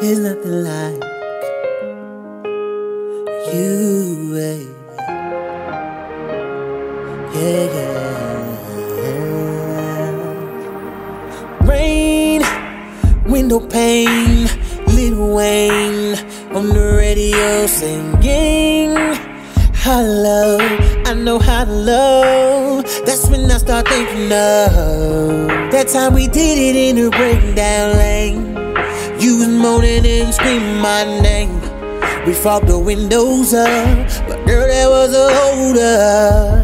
There's nothing like you, baby. Yeah, yeah. Rain, window pane, Lil Wayne on the radio singing. Hello, I know how to love. That's when I start thinking of that time we did it in the breakdown lane. You was moaning and screaming my name. We fogged the windows up, but girl, that was a holder.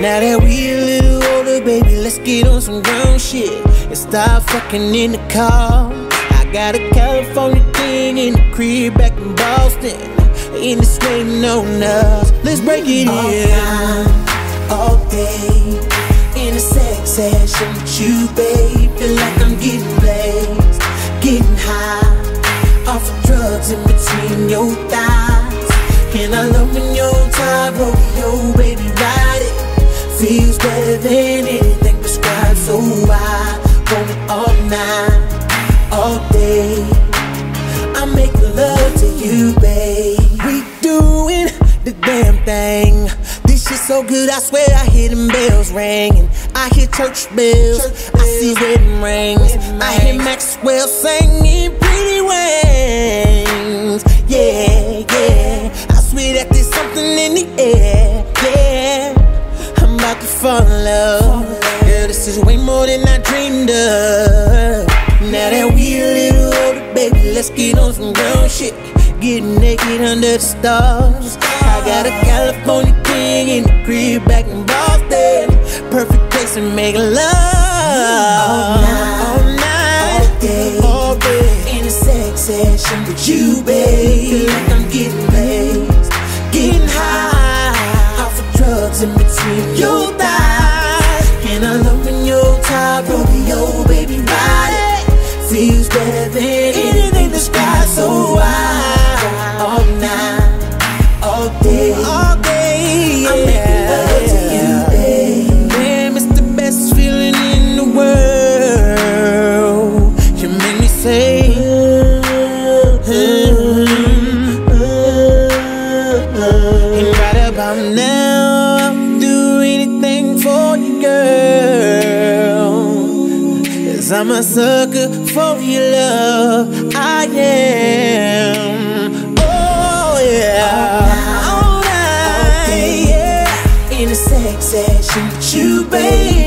Now that we a little older, baby, let's get on some ground shit and stop fucking in the car. I got a California king in the crib back in Boston, and it's waiting on us. Let's break it all in. Night, all day, in a sex session with you, babe. Feel like I'm getting blazed, your thighs. And I love when you're tired, rodeo, baby, ride it. Feels better than anything prescribed, so I want it all night, all day. I make love to you, babe. We doing the damn thing. This shit so good, I swear I hear them bells ringing. I hear church bells, Church I see bells. wedding rings. Wedding I hear. Maxwell singing pretty wings. Fall in love. Girl, this is way more than I dreamed of. Now that we a little older, baby, let's get on some ground shit. Getting naked under the stars. I got a California king in the crib back in Boston. Perfect place to make love. All night, all night, all day. all day. In a sex session with you, babe. Feel like I'm getting blazed, Love when rodeo, baby, ride it. Feels better than anything described, so I Cause I'm a sucker for your love. I am. Oh, yeah. All night, yeah. In a sex session with you, babe.